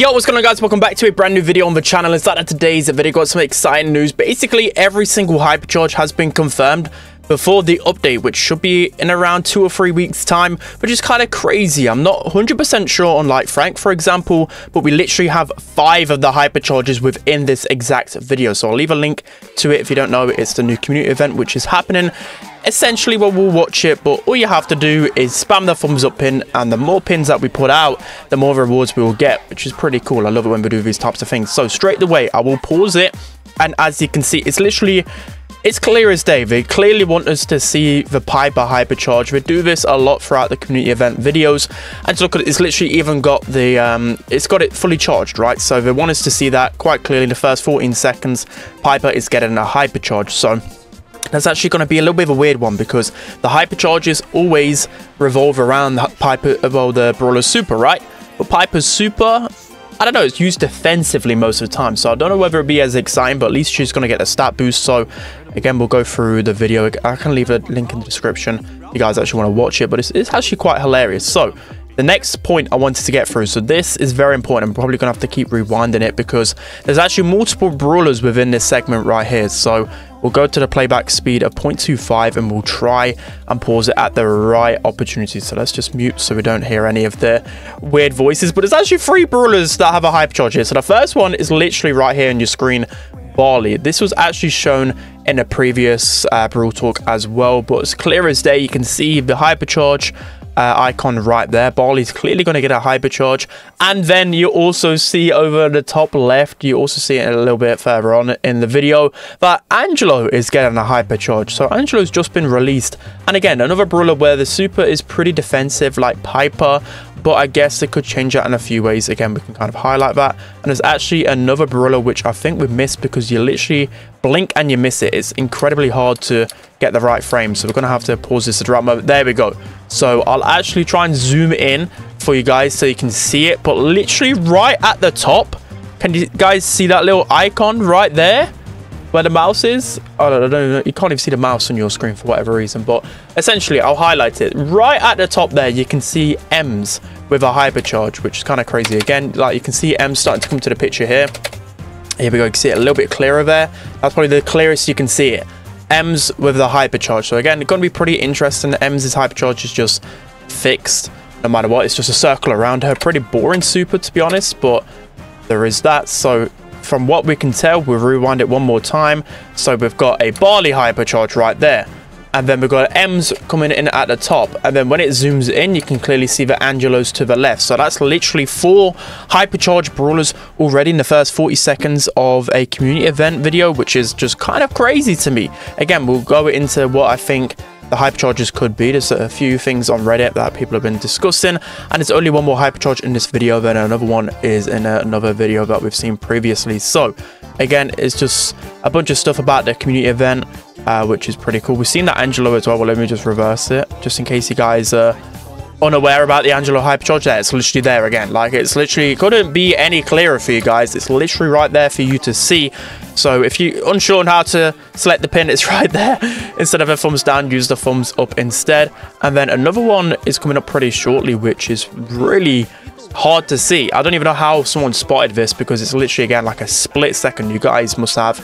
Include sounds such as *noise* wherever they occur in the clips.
Yo, what's going on guys? Welcome back to a brand new video on the channel. Inside of today's video, got some exciting news. Basically, every single hypercharge has been confirmed before the update, which should be in around two or three weeks time, which is kind of crazy. I'm not 100% sure on like Frank, for example, but we literally have five of the hypercharges within this exact video. So I'll leave a link to it if you don't know. It's the new community event, which is happening essentially well we'll watch it but all you have to do is spam the thumbs up pin and the more pins that we put out the more rewards we will get which is pretty cool i love it when we do these types of things so straight away i will pause it and as you can see it's literally it's clear as day. They clearly want us to see the Piper hypercharge. We do this a lot throughout the community event videos. And look at it, it's literally even got the, um, it's got it fully charged, right? So they want us to see that quite clearly in the first 14 seconds. Piper is getting a hypercharge. So that's actually going to be a little bit of a weird one because the hypercharges always revolve around the Piper, well, the Brawler Super, right? But Piper's Super, I don't know, it's used defensively most of the time. So I don't know whether it'd be as exciting, but at least she's going to get a stat boost. So again, we'll go through the video. I can leave a link in the description if you guys actually want to watch it, but it's, it's actually quite hilarious. So the next point I wanted to get through, so this is very important. I'm probably going to have to keep rewinding it because there's actually multiple brawlers within this segment right here. So we'll go to the playback speed of 0.25 and we'll try and pause it at the right opportunity. So let's just mute so we don't hear any of the weird voices. But there's actually three brawlers that have a hypercharge here. So the first one is literally right here on your screen, Barley. This was actually shown in a previous uh, Brawl Talk as well, but as clear as day. You can see the hypercharge uh, icon right there. Barley's clearly going to get a hypercharge. And then you also see over the top left, you also see it a little bit further on in the video, that Angelo is getting a hypercharge. So Angelo's just been released. And again, another brawler where the super is pretty defensive like Piper but I guess they could change that in a few ways. Again, we can kind of highlight that. And there's actually another brawler which I think we missed because you literally blink and you miss it. It's incredibly hard to get the right frame. So we're going to have to pause this at the right moment. There we go. So I'll actually try and zoom in for you guys so you can see it. But literally right at the top, can you guys see that little icon right there? Where the mouse is. Oh, I don't know. You can't even see the mouse on your screen for whatever reason. But essentially, I'll highlight it. Right at the top there, you can see Emz with a hypercharge, which is kind of crazy. Again, like you can see Emz starting to come to the picture here. Here we go. You can see it a little bit clearer there. That's probably the clearest you can see it. Emz with the hypercharge. So again, it's going to be pretty interesting. Emz' hypercharge is just fixed no matter what. It's just a circle around her. Pretty boring super, to be honest. But there is that. So from what we can tell, we'll rewind it one more time. So we've got a Barley hypercharge right there. And then we've got Emz coming in at the top. And then when it zooms in, you can clearly see the Angelos to the left. So that's literally four hypercharged brawlers already in the first 40 seconds of a community event video, which is just kind of crazy to me. Again, we'll go into what I think the hypercharges could be. There's a few things on Reddit that people have been discussing, and it's only one more hypercharge in this video, then another one is in another video that we've seen previously. So, again, it's just a bunch of stuff about the community event, uh, which is pretty cool. We've seen that Angelo as well. Well, let me just reverse it, just in case you guys are unaware about the Angelo hypercharge there. It's literally there again. Like, it's literally couldn't be any clearer for you guys. It's literally right there for you to see. So if you're unsure on how to select the pin, *laughs* it's right there. Instead of a thumbs down, use the thumbs up instead. And then another one is coming up pretty shortly, which is really hard to see. I don't even know how someone spotted this because it's literally, again, like a split second. You guys must have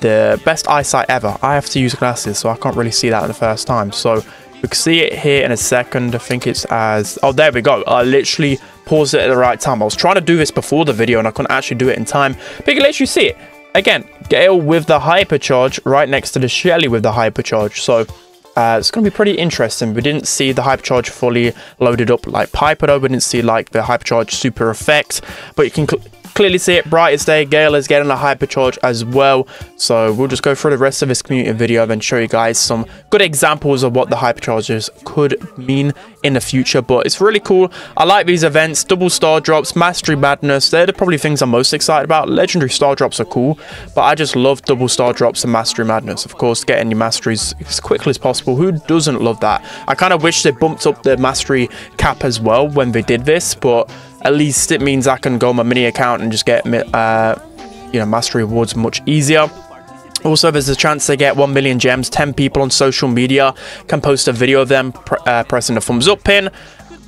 the best eyesight ever. I have to use glasses, so I can't really see that in the first time. So we can see it here in a second. I think it's as... Oh, there we go. I literally paused it at the right time. I was trying to do this before the video and I couldn't actually do it in time. But you can literally see it. Again, Gale with the hypercharge right next to the Shelly with the hypercharge. So uh, it's going to be pretty interesting. We didn't see the hypercharge fully loaded up like Piper though. We didn't see like the hypercharge super effect. But you can clearly see it Brightest day. Gale is getting a hypercharge as well. So we'll just go through the rest of this community video and show you guys some good examples of what the hyperchargers could mean in the future. But it's really cool. I like these events. Double star drops, mastery madness. They're the probably things I'm most excited about. Legendary star drops are cool, but I just love double star drops and mastery madness. Of course, getting your masteries as quickly as possible. Who doesn't love that? I kind of wish they bumped up the mastery cap as well when they did this, but at least it means I can go on my mini account and just get uh, you know mastery awards much easier. Also, there's a chance to get 1 million gems. 10 people on social media can post a video of them pr uh, pressing the thumbs up pin.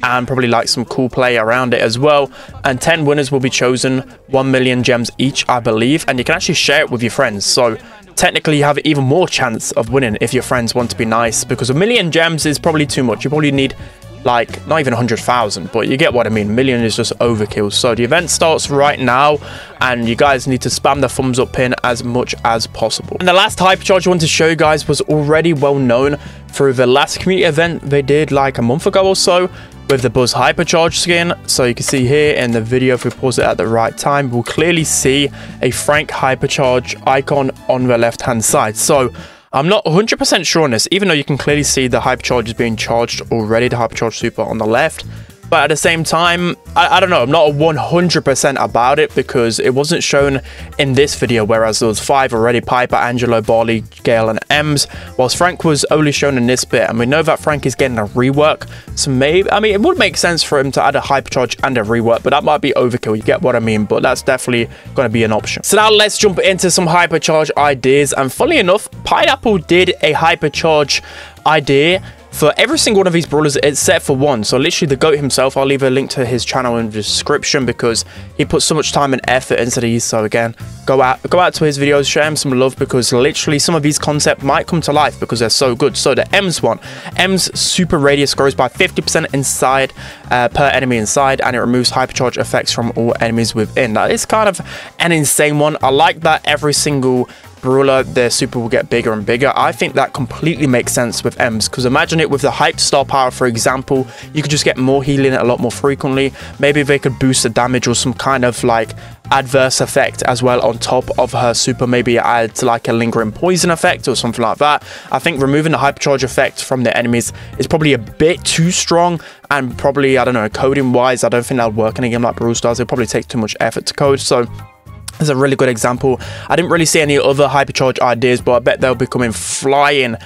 and probably like some cool play around it as well. And 10 winners will be chosen, 1 million gems each, I believe, and you can actually share it with your friends. So technically you have even more chance of winning if your friends want to be nice because a million gems is probably too much. You probably need like not even 100,000 but you get what I mean million is just overkill so the event starts right now and you guys need to spam the thumbs up pin as much as possible and the last hypercharge I want to show you guys was already well known through the last community event they did like a month ago or so with the Buzz Hypercharge skin. So you can see here in the video, if we pause it at the right time, we'll clearly see a Frank Hypercharge icon on the left-hand side. So I'm not 100% sure on this, even though you can clearly see the hypercharge is being charged already, the hypercharge super on the left. But at the same time, I, I don't know, I'm not 100% about it because it wasn't shown in this video, whereas there was five already, Piper, Angelo, Barley, Gale, and Emz, whilst Frank was only shown in this bit. And we know that Frank is getting a rework, so maybe, I mean, it would make sense for him to add a hypercharge and a rework, but that might be overkill, you get what I mean, but that's definitely going to be an option. So now let's jump into some hypercharge ideas, and funnily enough, Pineapple did a hypercharge idea for every single one of these brawlers except for one. So literally the GOAT himself, I'll leave a link to his channel in the description because he puts so much time and effort into these. So again, go out go out to his videos, show him some love because literally some of these concepts might come to life because they're so good. So the Emz one, Emz' super radius grows by 50% inside uh, per enemy inside and it removes hypercharge effects from all enemies within. That is kind of an insane one. I like that every single brawler, their super will get bigger and bigger. I think that completely makes sense with Emz because imagine it with the hyped star power, for example, you could just get more healing a lot more frequently. Maybe they could boost the damage or some kind of like adverse effect as well on top of her super maybe add like a lingering poison effect or something like that i think removing the hypercharge effect from the enemies is probably a bit too strong and probably i don't know coding wise i don't think that'll work in a game like brawl stars it probably takes too much effort to code so is a really good example. I didn't really see any other hypercharge ideas, but I bet they'll be coming flying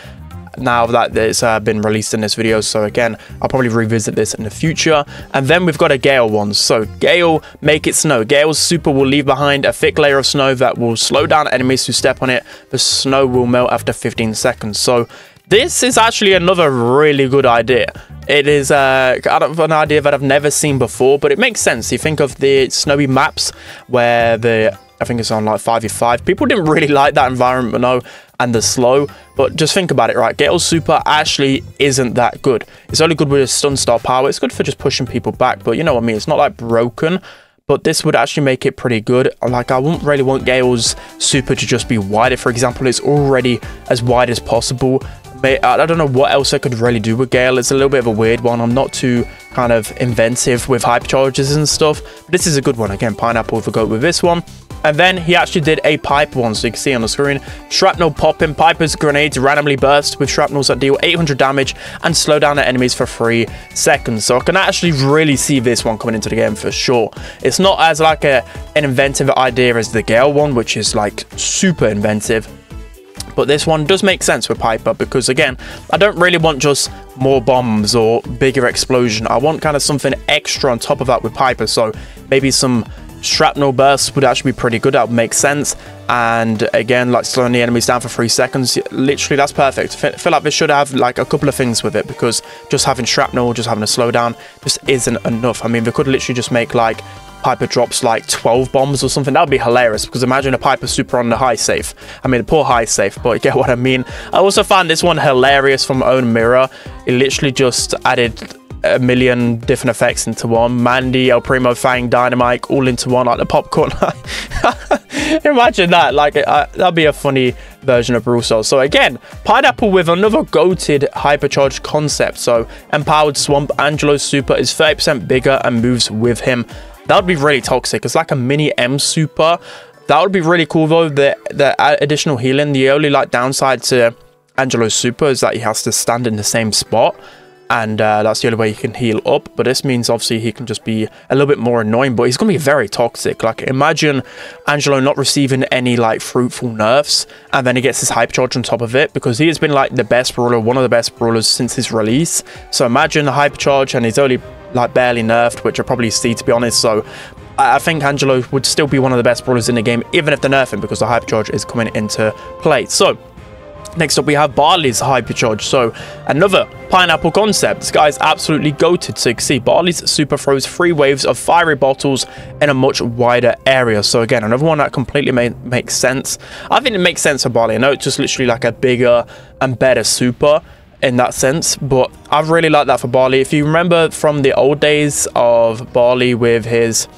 now that it's uh, been released in this video. So again, I'll probably revisit this in the future. And then we've got a Gale one. So Gale, make it snow. Gale's super will leave behind a thick layer of snow that will slow down enemies who step on it. The snow will melt after 15 seconds. So this is actually another really good idea. It is uh, an idea that I've never seen before, but it makes sense. You think of the snowy maps where the I think it's on like 5v5. People didn't really like that environment, you know, and the slow. But just think about it, right? Gale's super actually isn't that good. It's only good with a stun star power. It's good for just pushing people back, but you know what I mean? It's not like broken. But this would actually make it pretty good. Like, I wouldn't really want Gale's super to just be wider. For example, it's already as wide as possible. I don't know what else I could really do with Gale. It's a little bit of a weird one. I'm not too kind of inventive with hypercharges and stuff. But this is a good one. Again, Pineapple for goat with this one. And then he actually did a pipe one, so you can see on the screen. Shrapnel popping. Piper's grenades randomly burst with shrapnels that deal 800 damage and slow down the enemies for 3 seconds. So I can actually really see this one coming into the game for sure. It's not as like a, an inventive idea as the Gale one, which is like super inventive. But this one does make sense with Piper because, again, I don't really want just more bombs or bigger explosion. I want kind of something extra on top of that with Piper. So maybe some shrapnel bursts would actually be pretty good. That would make sense. And again, like slowing the enemies down for three seconds, literally that's perfect. I feel like they should have like a couple of things with it because just having shrapnel, just having a slowdown just isn't enough. I mean, they could literally just make like Piper drops like 12 bombs or something, that would be hilarious because imagine a Piper super on the Heist safe. I mean, poor Heist safe, but you get *laughs* what I mean. I also found this one hilarious from Own Mirror. It literally just added a million different effects into one. Mandy, El Primo, Fang, Dynamike, all into one, like the popcorn. *laughs* Imagine that. Like, uh, that'd be a funny version of Stars. So again, Pineapple with another goated hypercharged concept. So Empowered Swamp, Angelo's super is 30% bigger and moves with him. That would be really toxic. It's like a mini M super. That would be really cool though. The the additional healing. The only like downside to Angelo's super is that he has to stand in the same spot and uh, that's the only way he can heal up. But this means obviously he can just be a little bit more annoying, but he's going to be very toxic. Like imagine Angelo not receiving any like fruitful nerfs, and then he gets his hype charge on top of it because he has been like the best brawler, one of the best brawlers since his release. So imagine the hype charge, and he's only like barely nerfed, which I probably see to be honest. So I think Angelo would still be one of the best brawlers in the game, even if they're nerfing, because the hypercharge is coming into play. So Next up, we have Barley's Hypercharge. So, another pineapple concept. This guy is absolutely goated. So, you can see Barley's super throws three waves of fiery bottles in a much wider area. So, again, another one that completely makes sense. I think it makes sense for Barley. I know it's just literally like a bigger and better super in that sense, but I really like that for Barley. If you remember from the old days of Barley with his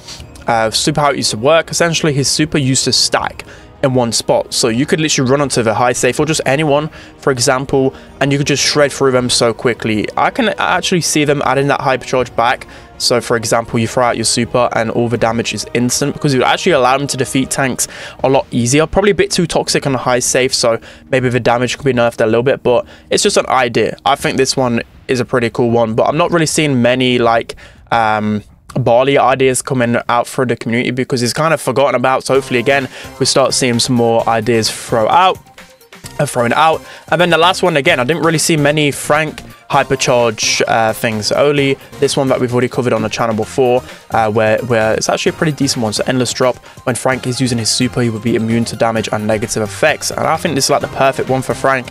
uh, super how it used to work, essentially his super used to stack in one spot. So you could literally run onto the Heist safe or just anyone, for example, and you could just shred through them so quickly. I can actually see them adding that hypercharge back. So for example, you throw out your super and all the damage is instant because it would actually allow them to defeat tanks a lot easier. Probably a bit too toxic on the Heist safe, so maybe the damage could be nerfed a little bit, but it's just an idea. I think this one is a pretty cool one, but I'm not really seeing many like um, Barley ideas coming out through the community because it's kind of forgotten about. So hopefully again, we start seeing some more ideas throw out, uh, thrown out. And then the last one again, I didn't really see many Frank hypercharge uh, things. Only this one that we've already covered on the channel before, uh, where, where it's actually a pretty decent one. So Endless Drop, when Frank is using his super, he would be immune to damage and negative effects. And I think this is like the perfect one for Frank.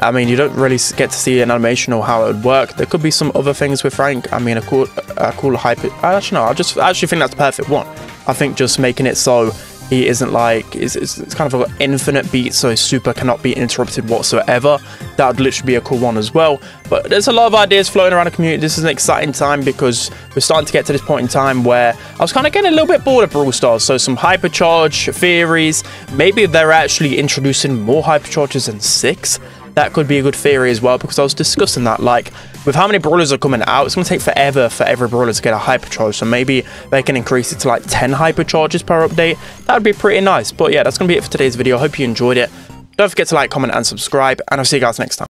I mean, you don't really get to see an animation or how it would work. There could be some other things with Frank. I mean, a cool, a cool hyper. I actually, no, I just I actually think that's the perfect one. I think just making it so he isn't like it's, it's, it's, kind of an infinite beat so super cannot be interrupted whatsoever. That would literally be a cool one as well. But there's a lot of ideas floating around the community. This is an exciting time because we're starting to get to this point in time where i was kind of getting a little bit bored of brawl stars. So some hypercharge theories maybe they're actually introducing more hypercharges than six. That could be a good theory as well because I was discussing that like with how many brawlers are coming out it's going to take forever for every brawler to get a hypercharge so maybe they can increase it to like 10 hypercharges per update. That would be pretty nice but yeah that's going to be it for today's video. I hope you enjoyed it. Don't forget to like comment and subscribe and I'll see you guys next time